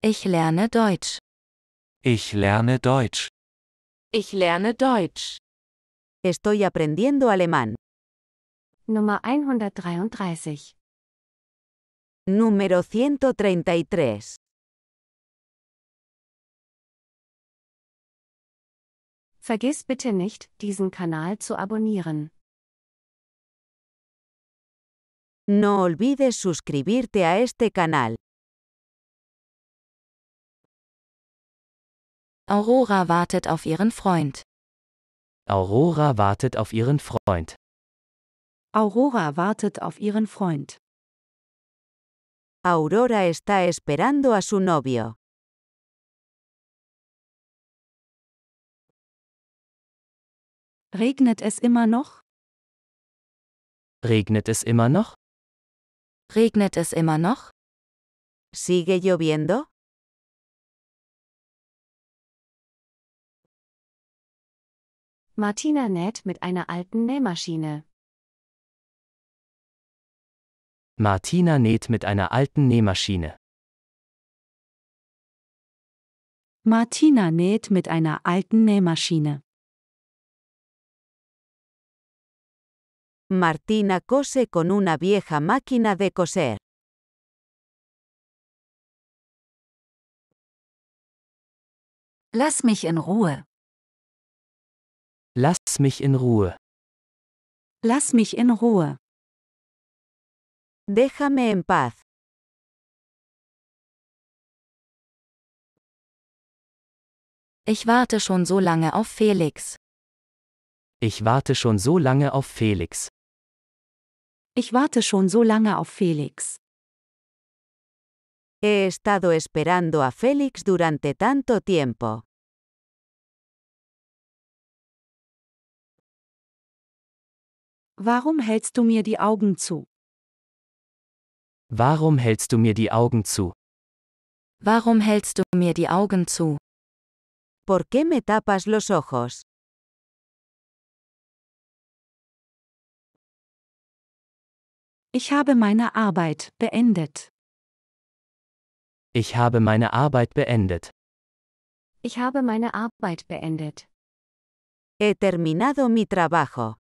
Ich lerne Deutsch. Ich lerne Deutsch. Ich lerne Deutsch. Estoy aprendiendo alemán. Nummer 133. Número 133. Vergiss bitte nicht, diesen Kanal zu abonnieren. No olvides suscribirte a este canal. Aurora wartet auf ihren Freund. Aurora wartet auf ihren Freund. Aurora wartet auf ihren Freund. Aurora está esperando a su novio. Regnet es immer noch? Regnet es immer noch? Regnet es immer noch? ¿Sigue lloviendo? Martina näht mit einer alten Nähmaschine. Martina näht mit einer alten Nähmaschine. Martina näht mit einer alten Nähmaschine. Martina cose con una vieja máquina de coser. Lass mich in Ruhe. Lass mich in Ruhe. Lass mich in Ruhe. Déjame en paz. Ich warte schon so lange auf Felix. Ich warte schon so lange auf Felix. Ich warte schon so lange auf Felix. He estado esperando a Félix durante tanto tiempo. Warum hältst du mir die Augen zu? Warum hältst du mir die Augen zu? Warum hältst du mir die Augen zu? ¿Por qué me tapas los ojos? Ich habe meine Arbeit beendet. Ich habe meine Arbeit beendet. Ich habe meine Arbeit beendet. He terminado mi trabajo.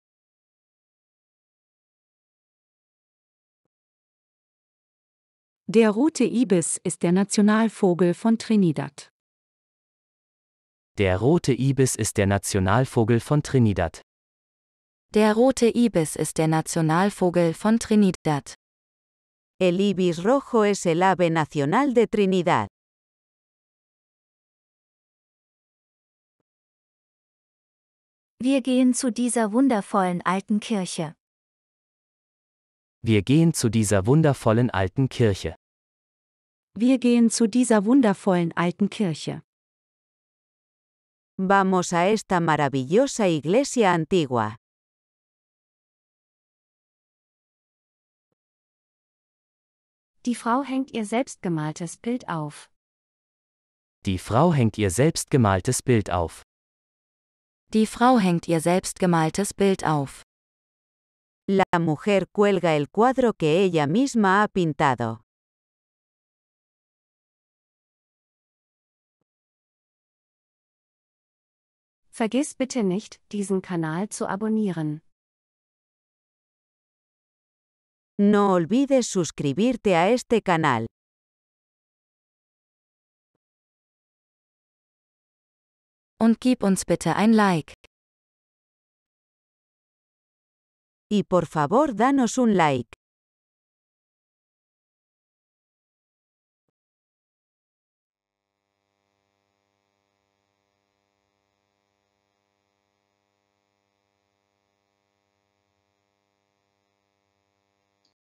Der rote Ibis ist der Nationalvogel von Trinidad. Der rote Ibis ist der Nationalvogel von Trinidad. Der rote Ibis ist der Nationalvogel von Trinidad. El ibis rojo es el ave nacional de Trinidad. Wir gehen zu dieser wundervollen alten Kirche. Wir gehen zu dieser wundervollen alten Kirche. Wir gehen zu dieser wundervollen alten Kirche. Vamos a esta maravillosa iglesia antigua. Die Frau hängt ihr selbstgemaltes Bild auf. Die Frau hängt ihr selbstgemaltes Bild auf. Die Frau hängt ihr selbstgemaltes Bild auf. La mujer cuelga el cuadro que ella misma ha pintado. Vergiss bitte nicht, diesen Kanal zu abonnieren. No olvides suscribirte a este canal. Und gib uns bitte ein Like. Y por favor danos un like.